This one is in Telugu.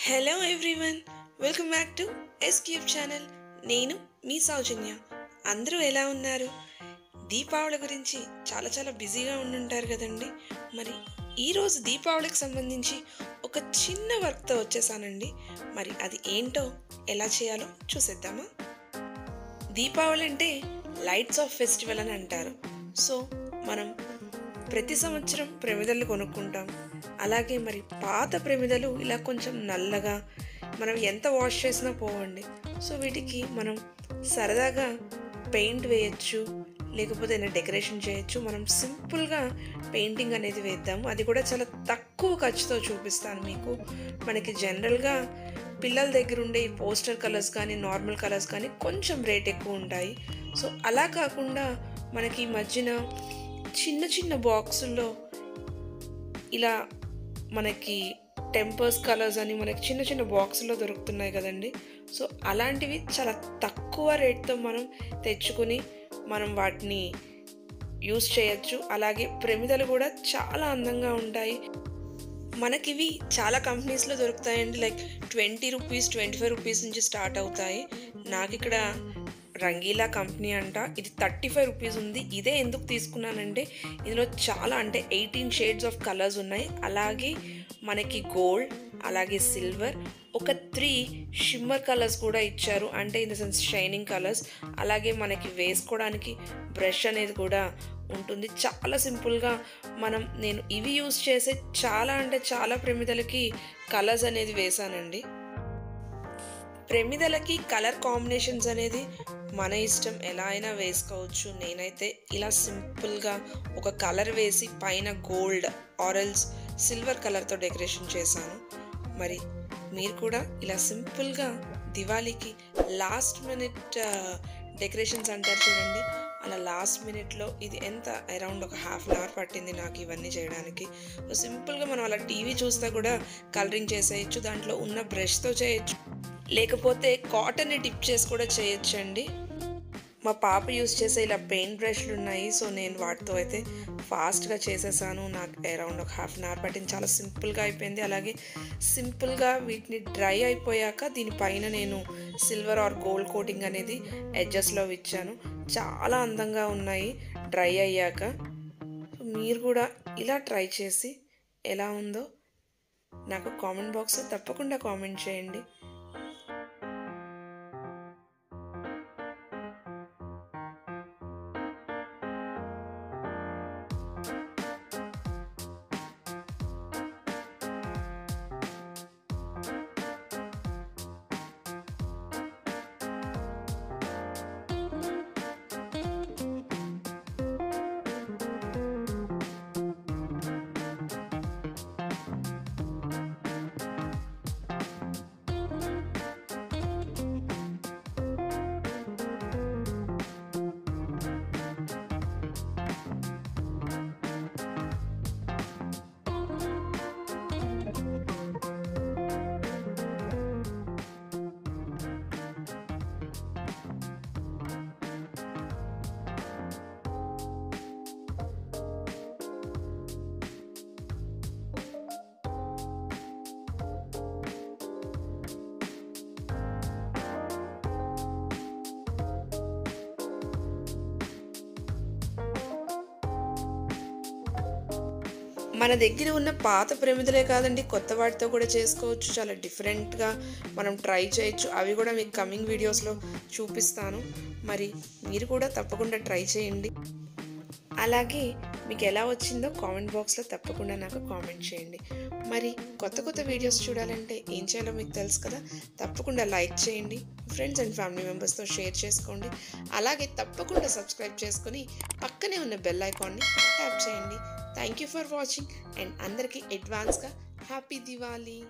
Hello everyone welcome back to S cube channel నేను మీ సౌజన్య. అందరూ ఎలా ఉన్నారు? దీపావళి గురించి చాలా చాలా బిజీగా ఉండుంటారు కదండి. మరి ఈరోజు దీపావళికి సంబంధించి ఒక చిన్న వర్క్తో వచ్చేసానండి. మరి అది ఏంటో ఎలా చేయాలో చూసేద్దామా? దీపావళి అంటే లైట్స్ ఆఫ్ ఫెస్టివల్ అని అంటారు. సో మనం ప్రతి సంవత్సరం ప్రమిదలు కొనుక్కుంటాం. అలాగే మరి పాత ప్రమిదలు ఇలా కొంచెం నల్లగా మనం ఎంత వాష్ చేసినా పోవండి. సో వీటికి మనం సరదాగా పెయింట్ వేయచ్చు లేకపోతే ఏదైనా డెకరేషన్ చేయొచ్చు. మనం సింపుల్గా పెయింటింగ్ అనేది వేద్దాము అది కూడా చాలా తక్కువ ఖర్చుతో చూపిస్తాను మీకు. మనకి జనరల్గా పిల్లల దగ్గర ఉండే ఈ పోస్టర్ కలర్స్ కానీ నార్మల్ కలర్స్ కానీ కొంచెం రేట్ ఎక్కువ ఉంటాయి. సో అలా కాకుండా మనకి ఈ మధ్యన చిన్న చిన్న బాక్సుల్లో ఇలా మనకి టెంపర్స్ కలర్స్ అని మనకి చిన్న చిన్న బాక్సుల్లో దొరుకుతున్నాయి కదండి. సో అలాంటివి చాలా తక్కువ రేట్తో మనం తెచ్చుకుని మనం వాటిని యూస్ చేయొచ్చు. అలాగే ప్రమిదలు కూడా చాలా అందంగా ఉంటాయి. మనకివి చాలా కంపెనీస్లో దొరుకుతాయండి. Like twenty rupees twenty five rupees నుంచి స్టార్ట్ అవుతాయి. నాకు ఇక్కడ రంగీలా కంపెనీ అంట. ఇది థర్టీ ఫైవ్ రూపీస్ ఉంది. ఇదే ఎందుకు తీసుకున్నానంటే ఇందులో చాలా అంటే ఎయిటీన్ షేడ్స్ ఆఫ్ కలర్స్ ఉన్నాయి. అలాగే మనకి గోల్డ్ అలాగే సిల్వర్ ఒక త్రీ షిమ్మర్ కలర్స్ కూడా ఇచ్చారు. అంటే in the sense shining colours. అలాగే మనకి వేసుకోవడానికి బ్రష్ అనేది కూడా ఉంటుంది. చాలా సింపుల్గా మనం నేను ఇవి యూస్ చేసే చాలా అంటే చాలా ప్రమిదలకి కలర్స్ అనేది వేసానండి. ప్రమిదలకి కలర్ కాంబినేషన్స్ అనేది మన ఇష్టం. ఎలా అయినా వేసుకోవచ్చు. నేనైతే ఇలా సింపుల్గా ఒక కలర్ వేసి పైన గోల్డ్ ఆరెల్స్ సిల్వర్ కలర్తో డెకరేషన్ చేశాను. మరి మీరు కూడా ఇలా సింపుల్గా దివాళీకి లాస్ట్ మినిట్ డెకరేషన్స్ అంటారు చూడండి. అలా లాస్ట్ మినిట్లో ఇది ఎంత అరౌండ్ ఒక హాఫ్ అన్ అవర్ పట్టింది నాకు ఇవన్నీ చేయడానికి. సింపుల్గా మనం అలా టీవీ చూస్తే కూడా కలరింగ్ చేసేయచ్చు. దాంట్లో ఉన్న బ్రష్తో చేయొచ్చు. లేకపోతే కాటన్ని డిప్ చేసి కూడా చేయొచ్చండి. మా పాప యూస్ చేసే ఇలా పెయింట్ బ్రష్లు ఉన్నాయి సో నేను వాటితో అయితే ఫాస్ట్గా చేసేసాను. నాకు అరౌండ్ ఒక హాఫ్ అన్ అవర్ పట్టింది. చాలా సింపుల్గా అయిపోయింది. అలాగే సింపుల్గా వీటిని డ్రై అయిపోయాక దీనిపైన నేను సిల్వర్ ఆర్ గోల్డ్ కోటింగ్ అనేది ఎడ్జస్ట్లో ఇచ్చాను చాలా అందంగా ఉన్నాయి డ్రై అయ్యాక. మీరు కూడా ఇలా ట్రై చేసి ఎలా ఉందో నాకు కామెంట్ బాక్స్లో తప్పకుండా కామెంట్ చేయండి. మన దగ్గర ఉన్న పాత ప్రమిదలే కాదండి కొత్త వాటితో కూడా చేసుకోవచ్చు. చాలా డిఫరెంట్గా మనం ట్రై చేయొచ్చు. అవి కూడా మీకు కమింగ్ వీడియోస్లో చూపిస్తాను. మరి మీరు కూడా తప్పకుండా ట్రై చేయండి. అలాగే మీకు ఎలా వచ్చిందో కామెంట్ బాక్స్లో తప్పకుండా నాకు కామెంట్ చేయండి. మరి కొత్త కొత్త వీడియోస్ చూడాలంటే ఏం చేయాలో మీకు తెలుసు కదా. తప్పకుండా లైక్ చేయండి ఫ్రెండ్స్ అండ్ ఫ్యామిలీ మెంబర్స్తో షేర్ చేసుకోండి. అలాగే తప్పకుండా సబ్స్క్రైబ్ చేసుకొని పక్కనే ఉన్న బెల్ ఐకాన్ని ట్యాప్ చేయండి. Thank you for watching and అందరికీ అడ్వాన్స్గా హ్యాపీ దివాళీ.